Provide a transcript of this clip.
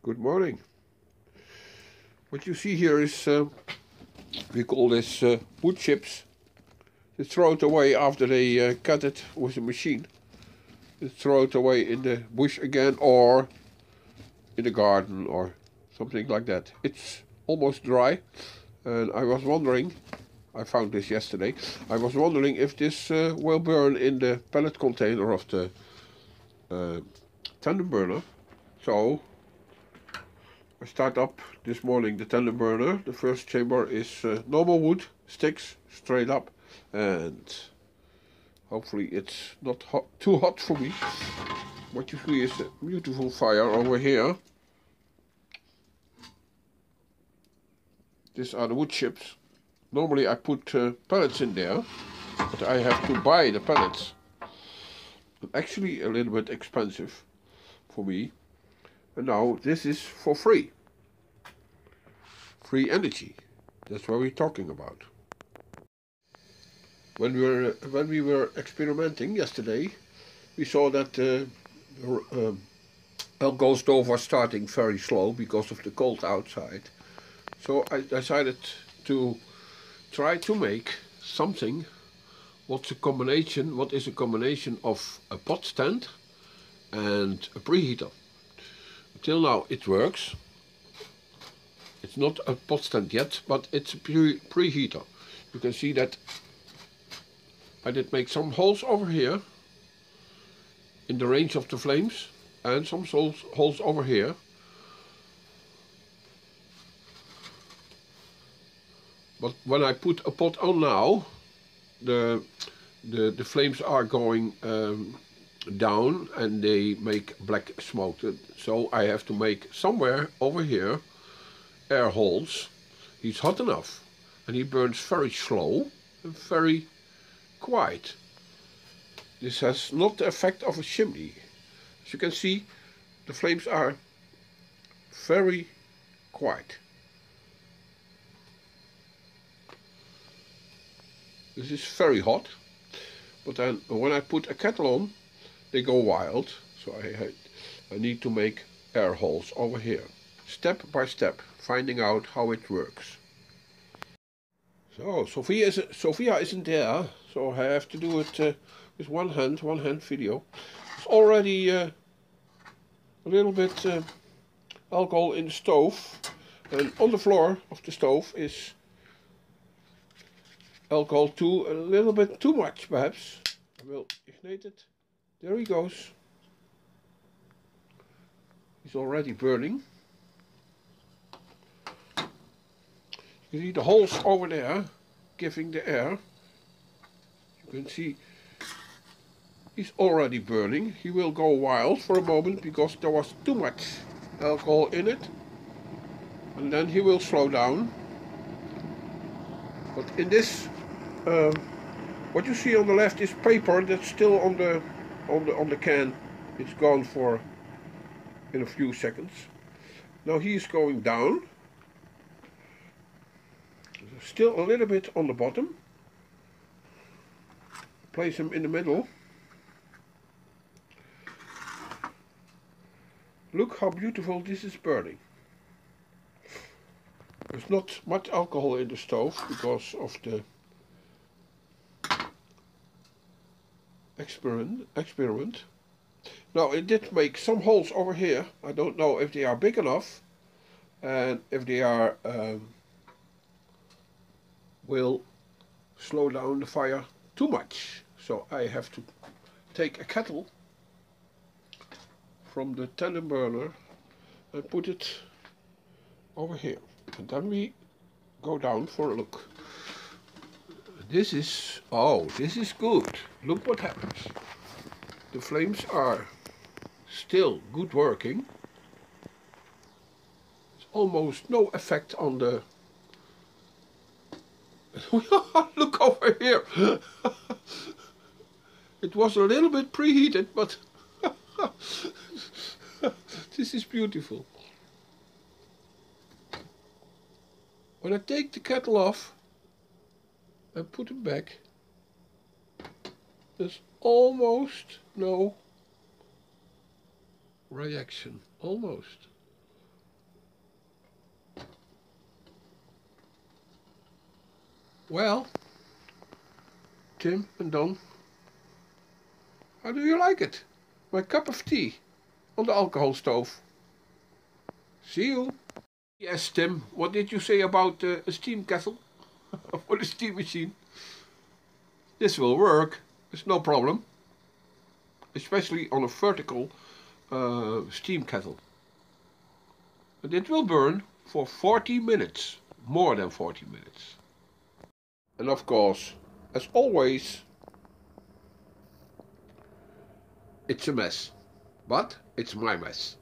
Good morning. What you see here is, uh, we call this uh, wood chips. They throw it away after they uh, cut it with a machine. They throw it away in the bush again or in the garden or something like that. It's almost dry and I was wondering, I found this yesterday, I was wondering if this uh, will burn in the pellet container of the uh, tandem burner. So start up this morning the tandem burner. The first chamber is uh, normal wood, sticks, straight up. And hopefully it's not hot, too hot for me. What you see is a beautiful fire over here. These are the wood chips. Normally I put uh, pellets in there, but I have to buy the pellets. Actually a little bit expensive for me and now this is for free. Free energy. That's what we're talking about. When we were when we were experimenting yesterday, we saw that uh, um, alcohol stove was starting very slow because of the cold outside. So I decided to try to make something what's a combination what is a combination of a pot stand and a preheater till now it works. It's not a pot stand yet, but it's a pre preheater. You can see that I did make some holes over here in the range of the flames and some holes, holes over here. But when I put a pot on now, the the, the flames are going um, down and they make black smoke. So I have to make somewhere over here air holes. He's hot enough and he burns very slow and very quiet. This has not the effect of a chimney. As you can see, the flames are very quiet. This is very hot, but then when I put a kettle on, they go wild. So I, I need to make air holes over here, step by step, finding out how it works. So Sophia, is, Sophia isn't there, so I have to do it uh, with one hand, one hand video. It's already uh, a little bit uh, alcohol in the stove, and on the floor of the stove is alcohol too, a little bit too much perhaps. I will ignite it. There he goes. He's already burning. You see the holes over there giving the air. You can see he's already burning. He will go wild for a moment because there was too much alcohol in it. And then he will slow down. But in this, um, what you see on the left is paper that's still on the on the on the can it's gone for in a few seconds now he is going down still a little bit on the bottom place them in the middle look how beautiful this is burning there's not much alcohol in the stove because of the experiment. experiment. Now it did make some holes over here. I don't know if they are big enough and if they are um, will slow down the fire too much. So I have to take a kettle from the tandem burner and put it over here. And then we go down for a look this is, oh, this is good. Look what happens. The flames are still good working. It's almost no effect on the... Look over here. it was a little bit preheated, but this is beautiful. When I take the kettle off, and put it back. There's almost no reaction. Almost. Well, Tim and Don, how do you like it? My cup of tea on the alcohol stove. See you. Yes, Tim, what did you say about uh, a steam kettle or the steam machine? This will work, it's no problem. Especially on a vertical uh, steam kettle. And it will burn for 40 minutes, more than 40 minutes. And of course, as always, it's a mess. But it's my mess.